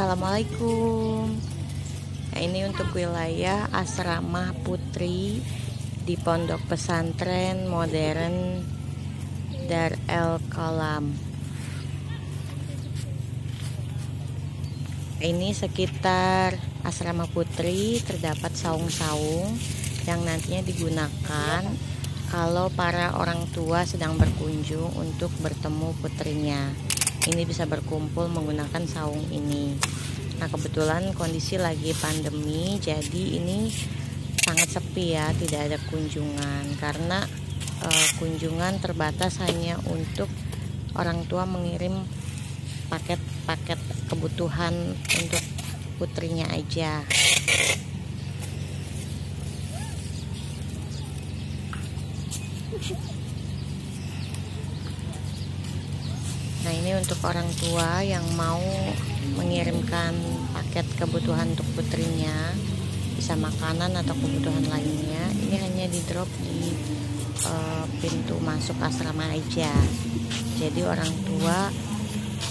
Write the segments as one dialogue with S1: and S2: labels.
S1: Assalamualaikum. Nah ini untuk wilayah asrama putri Di pondok pesantren modern Dar El Kalam. Ini sekitar asrama putri terdapat saung-saung Yang nantinya digunakan kalau para orang tua sedang berkunjung untuk bertemu putrinya ini bisa berkumpul menggunakan saung ini. Nah kebetulan kondisi lagi pandemi jadi ini sangat sepi ya tidak ada kunjungan. Karena uh, kunjungan terbatas hanya untuk orang tua mengirim paket-paket kebutuhan untuk putrinya aja Nah ini untuk orang tua yang mau mengirimkan paket kebutuhan untuk putrinya bisa makanan atau kebutuhan lainnya ini hanya di drop di uh, pintu masuk asrama aja. Jadi orang tua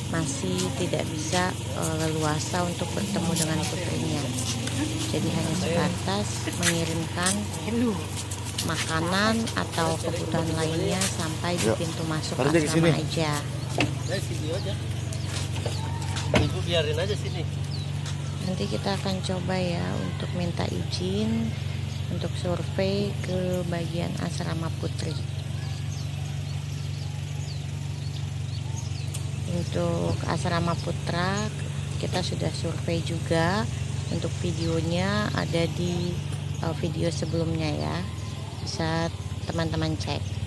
S1: masih tidak bisa uh, leluasa untuk bertemu dengan putrinya. Jadi hanya sebatas mengirimkan makanan atau kebutuhan lainnya sampai di pintu masuk asrama aja
S2: ibu biarin aja sini.
S1: Nanti kita akan coba ya untuk minta izin untuk survei ke bagian asrama putri. Untuk asrama putra kita sudah survei juga. Untuk videonya ada di uh, video sebelumnya ya. Bisa teman-teman cek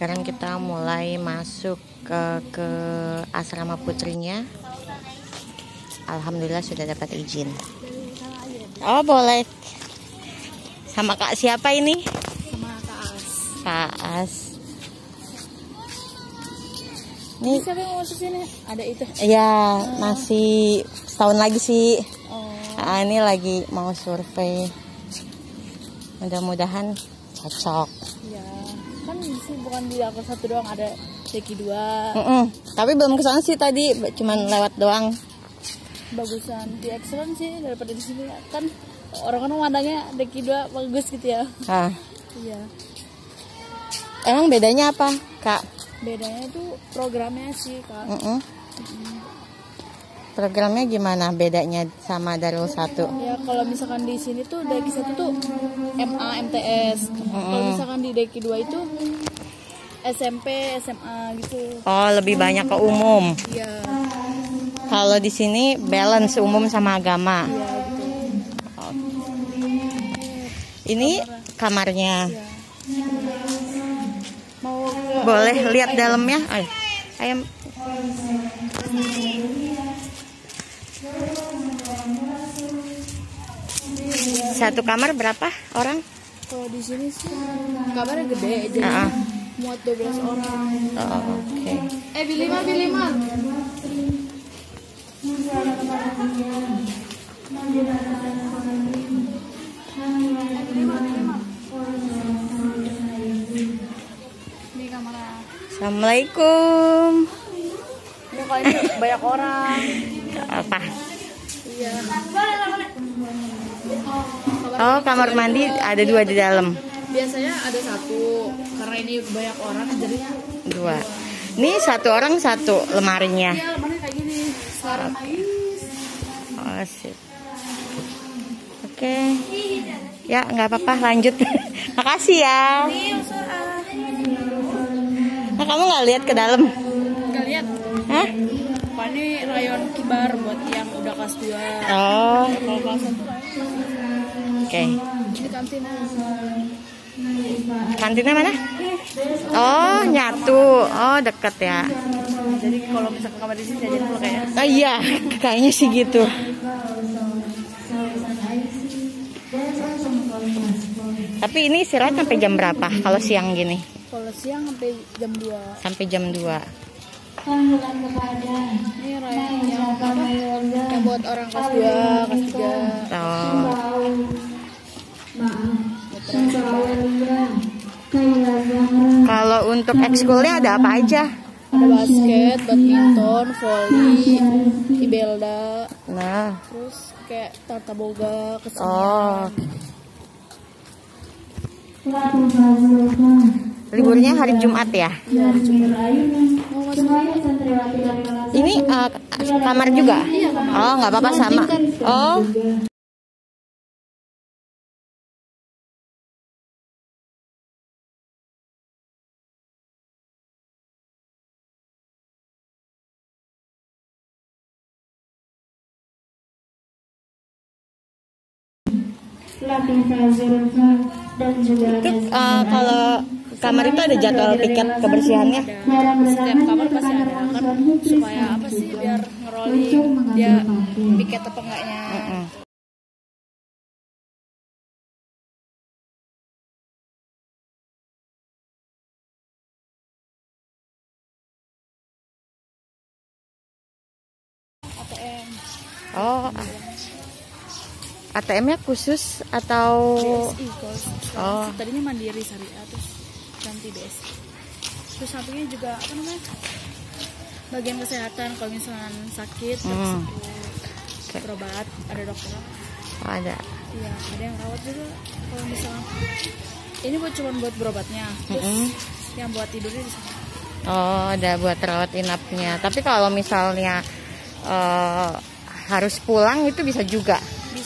S1: sekarang kita mulai masuk ke, ke asrama putrinya. Alhamdulillah sudah dapat izin. Oh boleh. Sama kak siapa ini?
S3: Sama kak As.
S1: Kak As.
S3: Ini siapa yang mau sini? Ada itu.
S1: Ya masih setahun lagi sih.
S3: Oh.
S1: nah, ini lagi mau survei. Mudah-mudahan cocok
S3: sih bukan di akar satu doang ada deki dua
S1: mm -mm. tapi belum ke sana sih tadi cuman lewat doang
S3: bagusan di excellent sih daripada di sini kan orang-orang mandangnya deki dua bagus gitu ya
S1: ah.
S3: iya
S1: emang bedanya apa kak
S3: bedanya itu programnya sih kak
S1: mm -mm. Mm -mm. Programnya gimana bedanya sama Darul satu?
S3: Ya kalau misalkan di sini tuh Deki satu tuh MA MTS. Mm -hmm. Kalau misalkan di Deki dua itu SMP, SMA gitu.
S1: Oh, lebih banyak ke umum.
S3: Iya.
S1: Kalau di sini balance umum sama agama.
S3: Iya, gitu.
S1: Oh. Ini kamarnya.
S3: Iya. Mau
S1: Boleh lihat dalamnya? Ayo. Ayam. Satu kamar berapa orang?
S3: Kalau di sini sih kamarnya gede jadi uh -uh. muat 12 orang.
S1: Oh, oke. Okay.
S3: Eh, Bilima, Bilima.
S1: Assalamualaikum.
S3: Ya, kalau ini banyak orang.
S1: Apa?
S3: Iya.
S1: Oh, kamar mandi ada dua di dalam.
S3: Biasanya ada satu, karena ini banyak orang jadi
S1: dua. Ini satu orang satu lemarinya.
S3: Iya, lemari kayak gini. Sekarang
S1: Oh, sip. Oke. Ya, nggak apa-apa, lanjut. Makasih ya. Nah, kamu nggak lihat ke dalam?
S3: Nggak lihat.
S1: Hah?
S3: ini rayon kibar buat yang udah kelas 2
S1: Oh,
S3: kalau kelas 1
S1: oke.
S3: ini kantinnya
S1: mana? Oh, nyatu. Oh, deket ya.
S3: jadi kalau misalkan kamar di sini jajan dulu kayak
S1: Oh iya, kayaknya sih gitu. Tapi ini istirahat sampai jam berapa kalau siang gini?
S3: kalau siang sampai jam 2
S1: Sampai jam 2.
S3: ini rayon yang apa yang buat orang kelas 2 kelas 3
S1: Oh. Kalau untuk ekskulnya ada apa aja?
S3: ada basket, badminton, volley, ibelda,
S1: Nah,
S3: terus kayak tata boga, kesenian.
S1: oh. Liburnya hari Jumat ya?
S3: Iya, masuk
S1: Ini eh, kamar juga? Oh, nggak apa-apa sama. Oh,
S4: dan juga
S1: itu eh, kalau kamar itu ada jadwal piket kebersihannya?
S3: setiap kamar pasti ada kan supaya apa sih biar ngerolling dia piket apa enggaknya.
S1: Mm.
S3: ATM.
S1: ATM-nya khusus atau?
S3: BSI
S1: Oh.
S3: sih tadinya mandiri syariah terus ganti BSI. Terus sampingnya juga apa namanya? Bagian kesehatan kalau misalnya sakit terus
S1: Hmm. Oke.
S3: berobat ada dokter.
S1: Oh, ada.
S3: Iya, ada yang rawat juga kalau misalnya ini buat cuma buat berobatnya. Terus
S1: Mm-mm.
S3: yang buat tidurnya di sana.
S1: Oh, ada buat rawat inapnya. Tapi kalau misalnya eh, harus pulang itu bisa juga.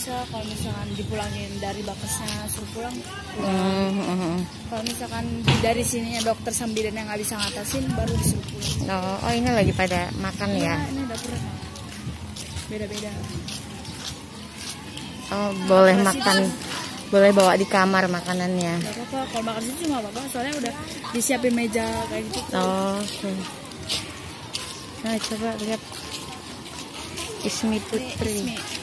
S3: Bisa kalau misalkan dipulangin dari bakasnya suruh pulang.
S1: Hmm, hmm, hmm.
S3: Kalau misalkan dari sininya dokter sambilan yang nggak bisa ngatasin baru disuruh pulang.
S1: Oh, oh, ini lagi pada makan ya.
S3: Nah, ini dapurnya beda-beda.
S1: Oh, boleh makan. Boleh bawa di kamar makanannya.
S3: Apa-apa, kalau makan situ cuma apa-apa, soalnya udah disiapin meja kayak gitu.
S1: Oh, oke. Nah, coba lihat Ismi Putri.
S3: Ismi.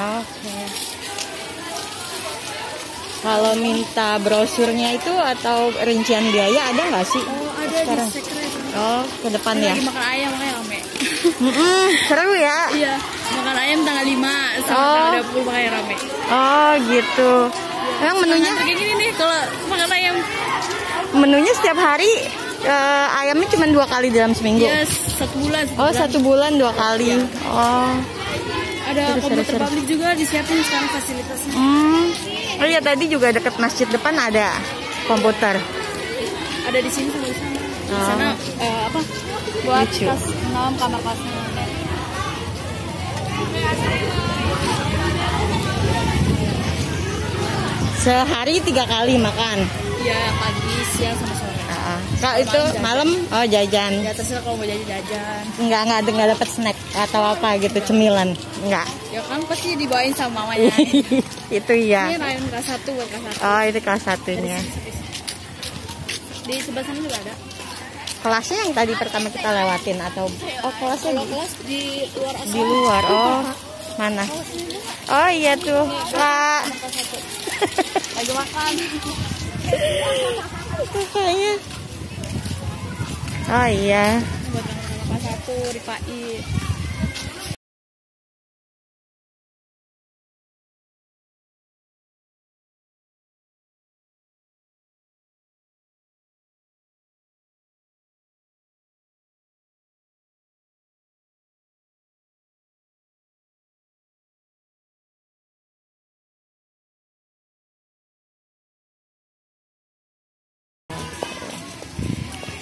S1: Oke. Kalau minta brosurnya itu atau rincian biaya ada nggak sih?
S3: Oh, ada
S1: Sekarang.
S3: di sekret.
S1: Oh, ke depan ya.
S3: Lagi makan ayam makanya rame.
S1: Mm-mm, seru ya.
S3: Iya, makan ayam tanggal 5 sama
S1: Oh.
S3: tanggal 20 makanya rame.
S1: Oh, gitu. Emang menunya
S3: Kayak gini nih kalau makan ayam.
S1: menunya setiap hari eh, ayamnya cuma dua kali dalam seminggu.
S3: Ya, satu bulan.
S1: Oh, satu bulan dua kali. Oh.
S3: Ada
S1: seru,
S3: komputer
S1: seru.
S3: publik juga disiapin sekarang fasilitasnya.
S1: Hmm. Oh iya tadi juga deket masjid depan ada komputer.
S3: Ada di sini sama di sana. Di
S1: Oh.
S3: sana eh, apa? Buat
S1: Lucu.
S3: kelas 6 kamar kelasnya.
S1: Sehari tiga kali makan.
S3: Iya, pagi, siang sama sore.
S1: Kalau itu malam oh jajan.
S3: Ya terserah kalau mau jadi jajan.
S1: Enggak enggak ada nggak dapat snack atau apa gitu cemilan. Enggak.
S3: Ya kan pasti dibawain sama mamanya.
S1: itu ya.
S3: Ini rayon kelas 1 buat kelas 1.
S1: Oh itu kelas satunya.
S3: Di sebelah sana juga ada.
S1: Kelasnya yang tadi pertama kita lewatin atau oh kelasnya
S3: Kalau
S1: di,
S3: kelas di luar asal.
S1: di luar. Oh mana? Oh iya tuh kak.
S3: Kelas 1. Lagi makan.
S1: Kakaknya. Oh iya.
S3: buat anak-anak kelas 1 di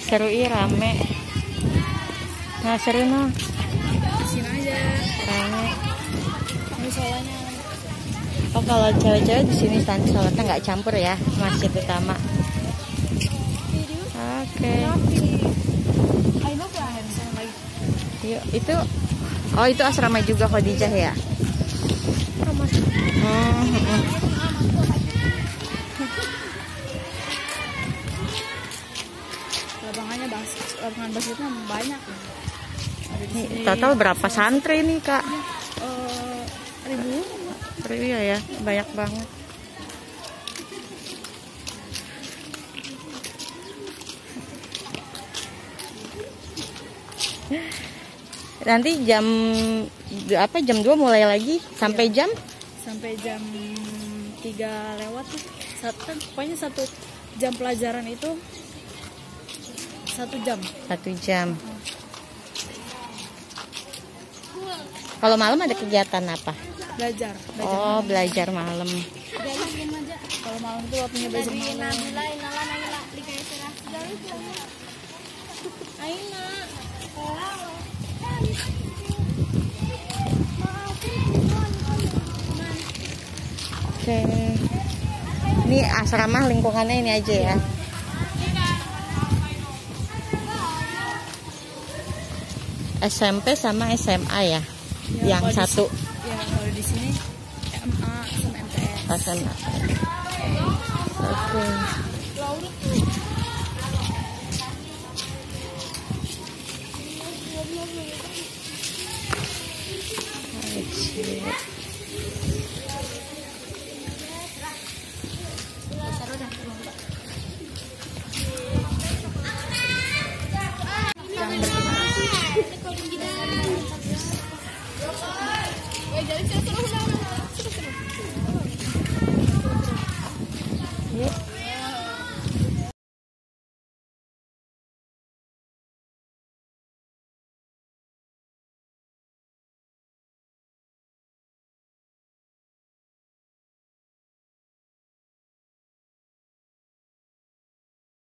S1: seru i rame. Nah seru no
S3: sini aja
S1: rame oh kalau cewek-cewek di sini stand sholatnya nggak campur ya masjid utama. Oke. Okay. itu oh itu asrama juga Khadijah ya.
S3: Lapangan basketnya banyak.
S1: Ini total berapa santri nih, Kak?
S3: eh, ribu.
S1: Iya ya, banyak banget. Nanti jam apa jam 2 mulai lagi? Sampai jam?
S3: Sampai jam 3 lewat tuh satu pokoknya satu jam pelajaran itu satu jam
S1: satu jam. Kalau malam ada kegiatan apa?
S3: belajar belajar
S1: Oh, belajar malam.
S3: kalau malam itu waktunya belajar malam
S1: Oke. Ini asrama lingkungannya ini aja ya. SMP sama SMA ya.
S3: Ya,
S1: Yang
S3: kalau di
S1: satu
S3: ya kalau di sini MA sama MTS
S1: SMA. Oke. Ay, ya decía solo una